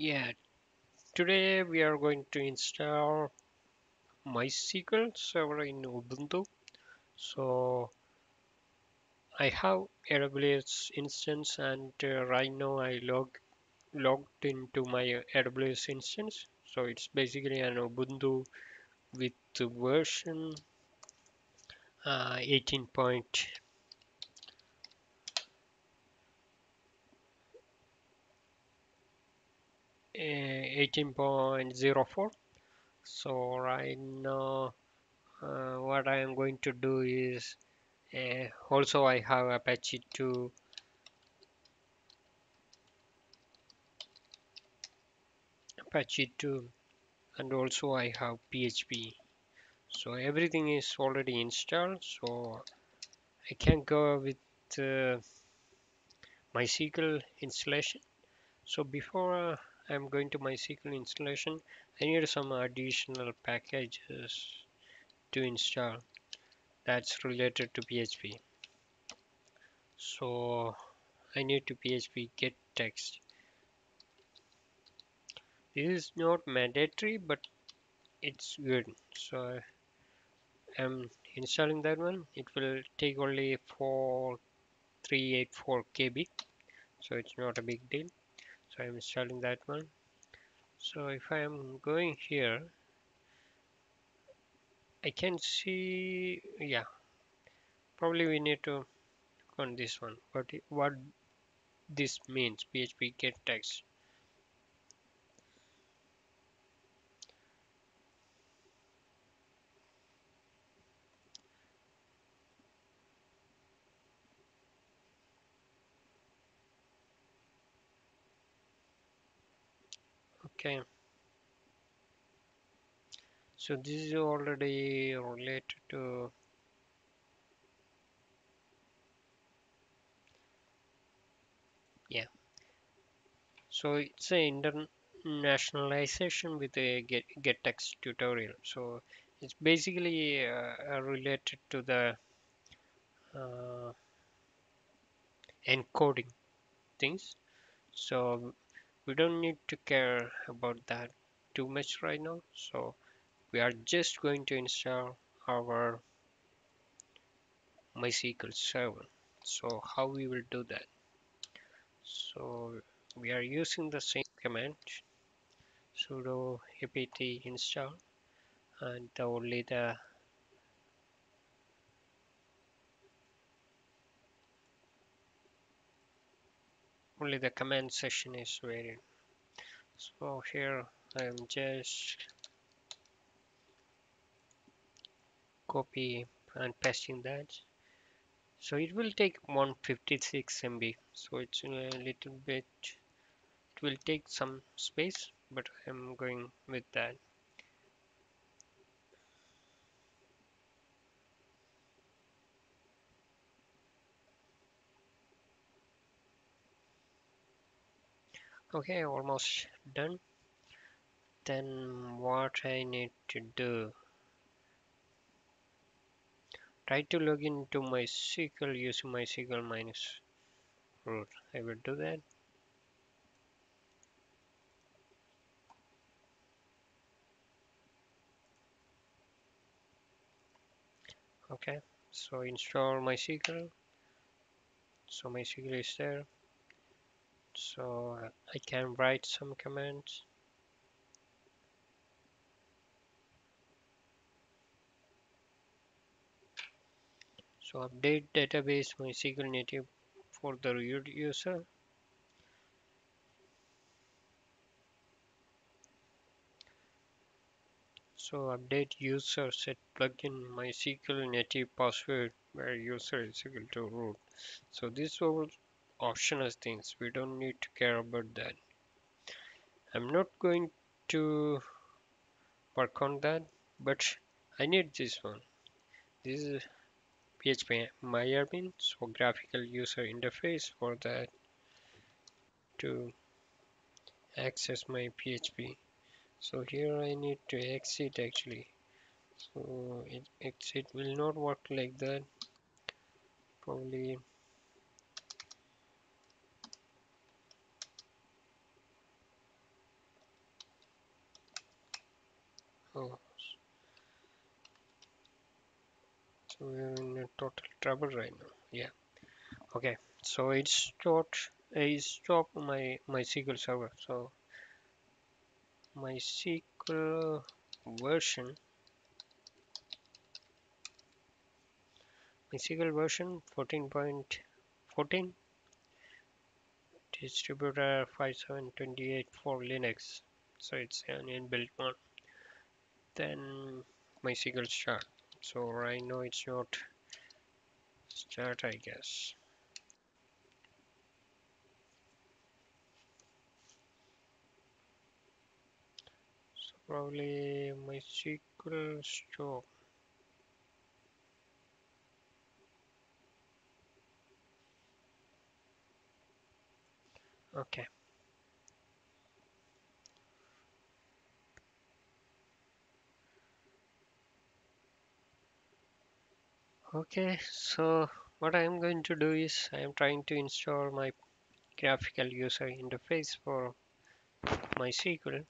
Yeah, today we are going to install MySQL server in Ubuntu. So I have AWS instance and uh, right now I log logged into my AWS instance. So it's basically an Ubuntu with the version uh, 18 point uh, 18.04 so right now uh, what I am going to do is uh, also I have Apache 2 Apache 2 and also I have PHP so everything is already installed so I can go with uh, MySQL installation. So before uh, I'm going to MySQL installation. I need some additional packages to install that's related to PHP so I need to PHP get text. This is not mandatory but it's good. So I'm installing that one. It will take only 4384 KB so it's not a big deal so I'm installing that one. So if I am going here I can see yeah probably we need to on this one. What what this means php get text okay. So this is already related to yeah. So it's a internationalization with a get, text tutorial. So it's basically uh, related to the uh, encoding things. So we don't need to care about that too much right now so we are just going to install our MySQL server. So how we will do that? So we are using the same command sudo apt install and only the only the command session is varied. So here I am just copy and pasting that. So it will take 156 MB so it's a little bit it will take some space but I'm going with that okay almost done. Then what I need to do? Try to log into my MySQL using MySQL minus root I will do that. Okay so install MySQL. So MySQL is there so I can write some commands so update database MySQL native for the root user. So update user set plugin MySQL native password where user is equal to root. So this are optional things. We don't need to care about that. I'm not going to work on that but I need this one. This is PHP MyAdmin so graphical user interface for that to access my PHP so here I need to exit actually. So it exit will not work like that. Probably so we're in a total trouble right now. Yeah. Okay. So it's stopped it's stopped my MySQL server. So my MySQL version MySQL version 14.14 distributor 5728 for Linux. So it's an inbuilt one. Then MySQL start so right now it's not start I guess. So probably MySQL stop okay okay so what I am going to do is I am trying to install my graphical user interface for MySQL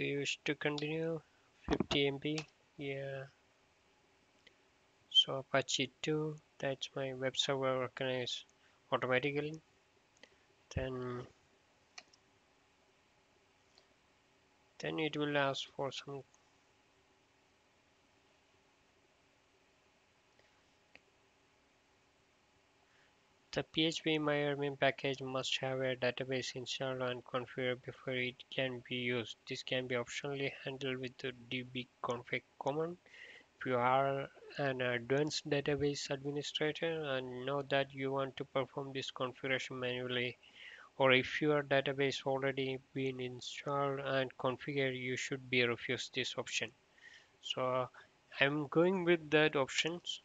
do you wish to continue? 50 MB yeah. So Apache 2 that's my web server organized automatically. Then then it will ask for some the phpMyAdmin package must have a database installed and configured before it can be used. This can be optionally handled with the dbconfig command. If you are an advanced database administrator and know that you want to perform this configuration manually, or if your database already been installed and configured, you should be refused this option. So I'm going with that options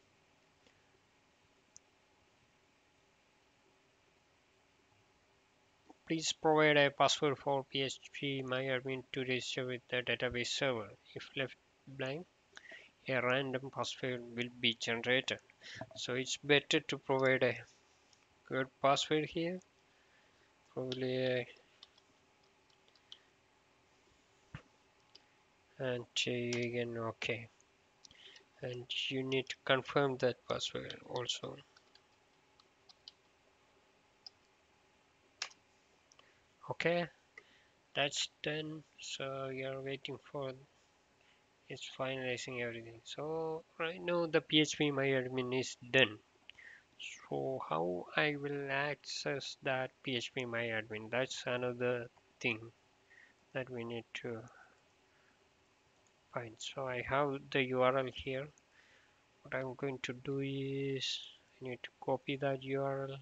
Please provide a password for phpMyAdmin to register with the database server. If left blank, a random password will be generated. So it's better to provide a good password here. Probably a and again okay and you need to confirm that password also okay that's done so you're waiting for it's finalizing everything. So right now the phpMyAdmin is done. So how I will access that phpMyAdmin that's another thing that we need to find. So I have the URL here. What I'm going to do is I need to copy that URL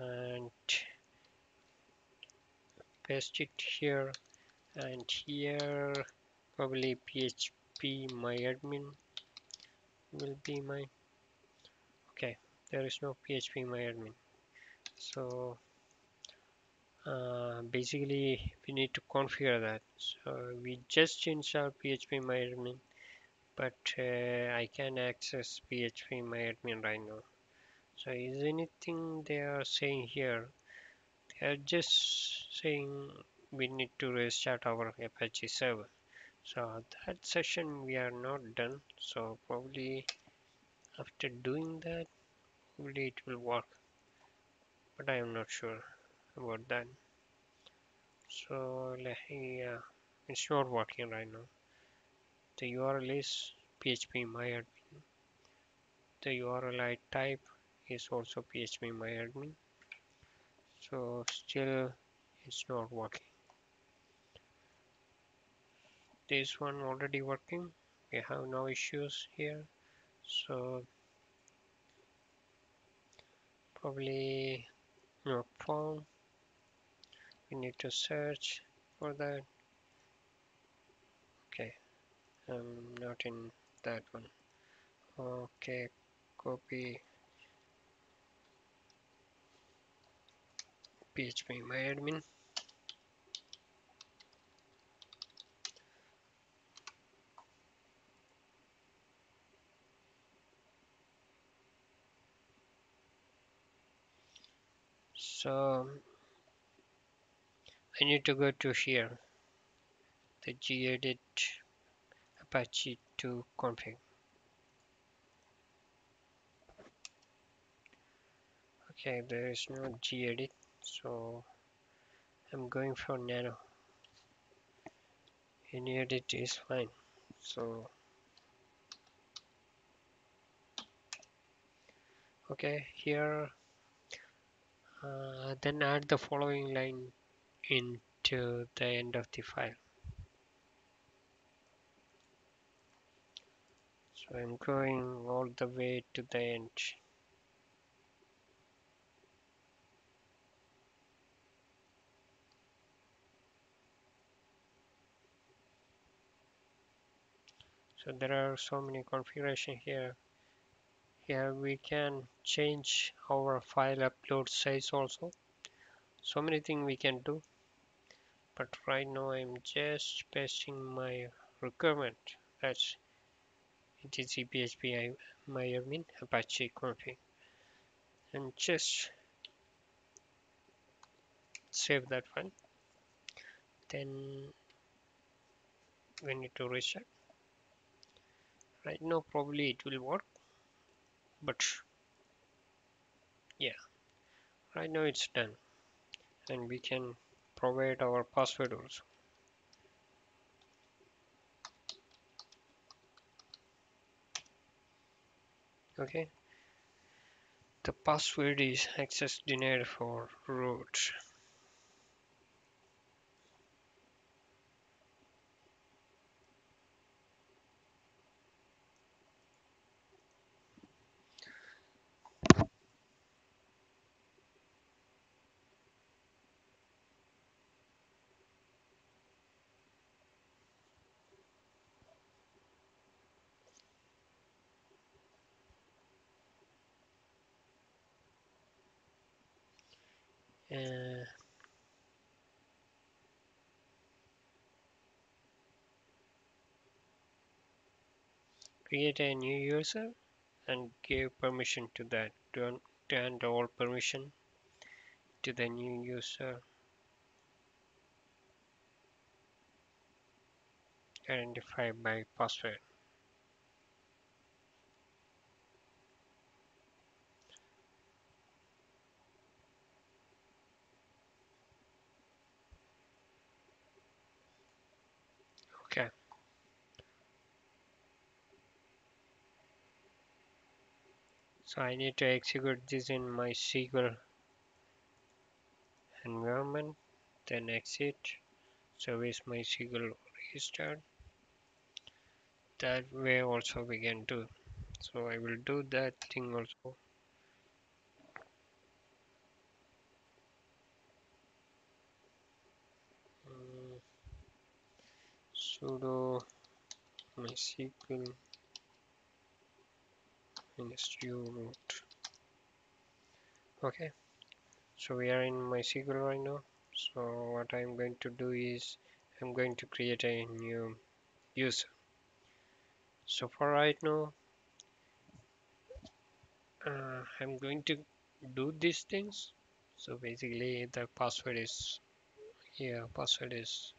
and paste it here and here. Probably phpMyAdmin will be my okay there is no phpMyAdmin so uh, basically we need to configure that. So we just install phpMyAdmin but uh, I can access phpMyAdmin right now. So is anything they are saying here just saying we need to restart our Apache server. So that session we are not done. So probably after doing that, probably it will work. But I am not sure about that. So yeah, it's not working right now. The URL is php phpMyAdmin. The URL I type is also php phpMyAdmin so still it's not working. This one already working. We have no issues here. So probably no found we need to search for that. Okay I'm not in that one. Okay copy phpMyAdmin so I need to go to here. The gedit apache 2 config. Okay there is no gedit so I'm going for nano. Any edit is fine. So okay here uh, then add the following line into the end of the file. So I'm going all the way to the end so there are so many configuration here. Here we can change our file upload size also. So many things we can do. But right now I'm just pasting my requirement. That's etc php my admin apache config. And just save that one. Then we need to reset right now probably it will work but yeah. Right now it's done and we can provide our password also. Okay. The password is access denied for root uh, create a new user and give permission to that. To grant all permission to the new user. Identified by password okay so I need to execute this in MySQL environment then exit service MySQL restart. That way also we can do. So I will do that thing also. Um, sudo mysql minus-u root okay. So we are in MySQL right now. So what I'm going to do is I'm going to create a new user. So for right now uh, I'm going to do these things. So basically the password is here password is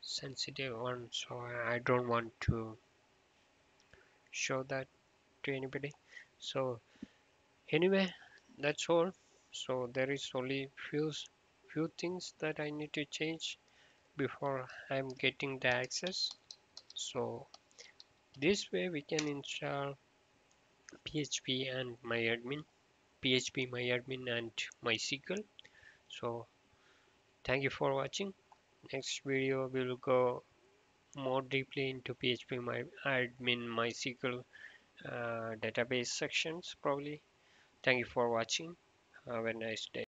sensitive one. So I don't want to show that to anybody. So anyway that's all. So there is only few few things that I need to change before I'm getting the access. So this way we can install PHP and MyAdmin PHP MyAdmin and MySQL so thank you for watching. Next video we will go more deeply into PHP MyAdmin MySQL uh, Uh, database sections probably. Thank you for watching. Have a nice day